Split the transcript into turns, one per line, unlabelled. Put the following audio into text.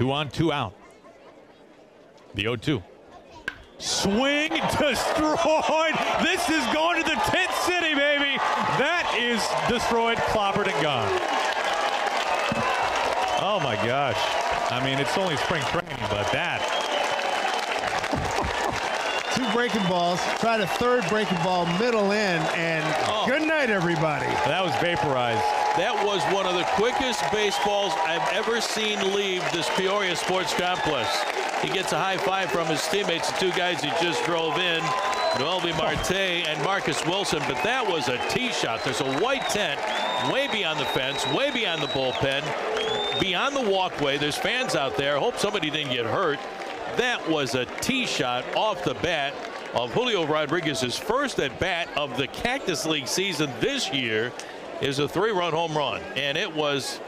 Two on, two out. The 0 2. Swing destroyed. This is going to the tent city, baby. That is destroyed, clobbered, and gone. Oh my gosh. I mean, it's only spring training, but that.
Two breaking balls. Tried a third breaking ball, middle in, and
Oh.
good night, everybody.
That was vaporized.
That was one of the quickest baseballs I've ever seen leave this Peoria Sports Complex. He gets a high five from his teammates, the two guys he just drove in, Noelvi Marte and Marcus Wilson. But that was a tee shot. There's a white tent way beyond the fence, way beyond the bullpen, beyond the walkway. There's fans out there. Hope somebody didn't get hurt. That was a tee shot off the bat of Julio Rodriguez's first at bat of the Cactus League season this year is a three run home run. And it was